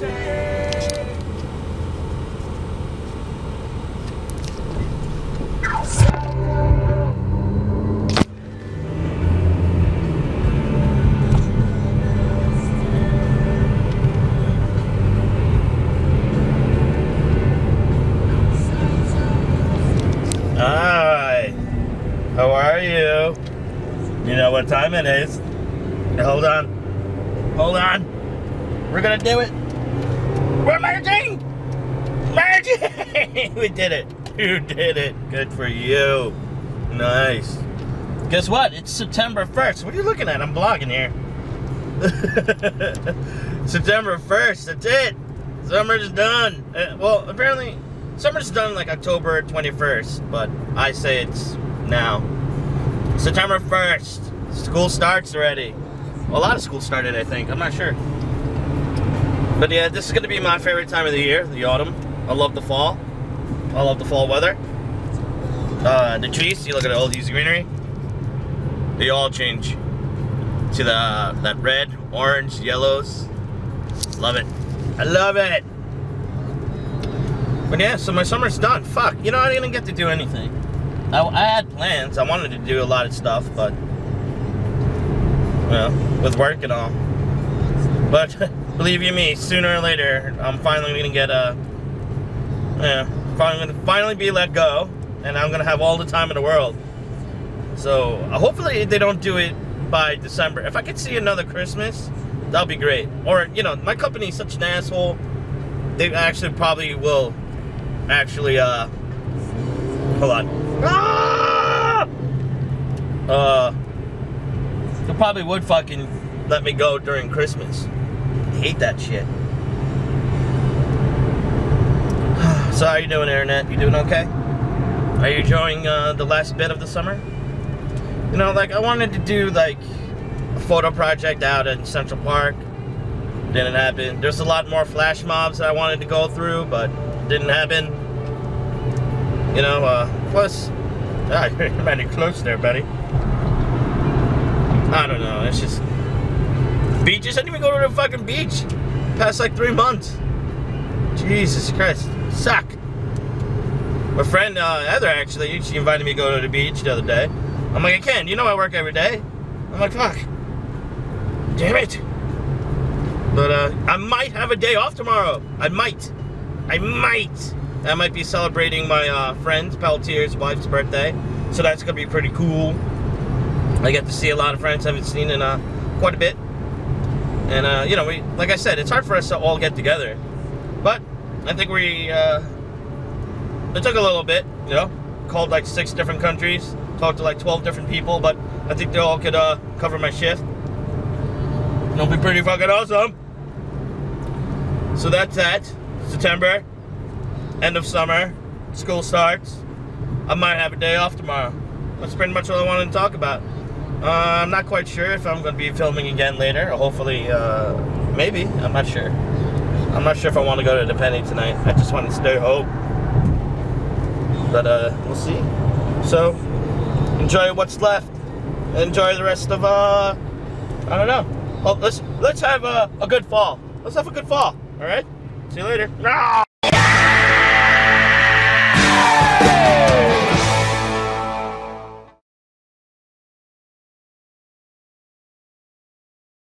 you know what time it is. Hold on. Hold on. We're gonna do it. We're merging! Merging! we did it. You did it. Good for you. Nice. Guess what? It's September 1st. What are you looking at? I'm vlogging here. September 1st. That's it. Summer's done. Uh, well, apparently, summer's done like October 21st, but I say it's now. September 1st. School starts already. Well, a lot of school started, I think. I'm not sure. But yeah, this is going to be my favorite time of the year, the autumn. I love the fall. I love the fall weather. Uh, the trees, you look at all these greenery, they all change to the that red, orange, yellows. Love it. I love it. But yeah, so my summer's done. Fuck, you know, I didn't get to do anything. I, I had plans. I wanted to do a lot of stuff, but well, with work and all. But believe you me, sooner or later, I'm finally gonna get a, yeah, finally gonna finally be let go, and I'm gonna have all the time in the world. So uh, hopefully they don't do it by December. If I could see another Christmas, that'll be great. Or you know, my company's such an asshole. They actually probably will, actually, uh, hold on. Ah! Uh, they probably would fucking let me go during Christmas. Hate that shit. so how you doing, Internet? You doing okay? Are you enjoying uh, the last bit of the summer? You know, like I wanted to do like a photo project out in Central Park. Didn't happen. There's a lot more flash mobs that I wanted to go through, but didn't happen. You know, uh, plus, ah, you're mighty close there, buddy. I don't know. It's just beaches. I didn't even go to the fucking beach past like three months. Jesus Christ, suck. My friend uh, Heather actually, she invited me to go to the beach the other day. I'm like, I can. You know I work every day. I'm like, fuck. Damn it. But uh, I might have a day off tomorrow. I might. I might. I might be celebrating my uh, friend Peltier's wife's birthday. So that's to be pretty cool. I get to see a lot of friends I haven't seen in uh, quite a bit. And, uh, you know, we, like I said, it's hard for us to all get together. But I think we, uh, it took a little bit, you know, called like six different countries, talked to like 12 different people, but I think they all could uh, cover my shift. It'll be pretty fucking awesome. So that's that. September, end of summer, school starts. I might have a day off tomorrow. That's pretty much all I wanted to talk about. Uh, I'm not quite sure if I'm going to be filming again later. Hopefully, uh, maybe. I'm not sure. I'm not sure if I want to go to the Penny tonight. I just want to stay home. But uh, we'll see. So, enjoy what's left. Enjoy the rest of, uh, I don't know. Well, let's, let's have a, a good fall. Let's have a good fall, all right? See you later. Ah!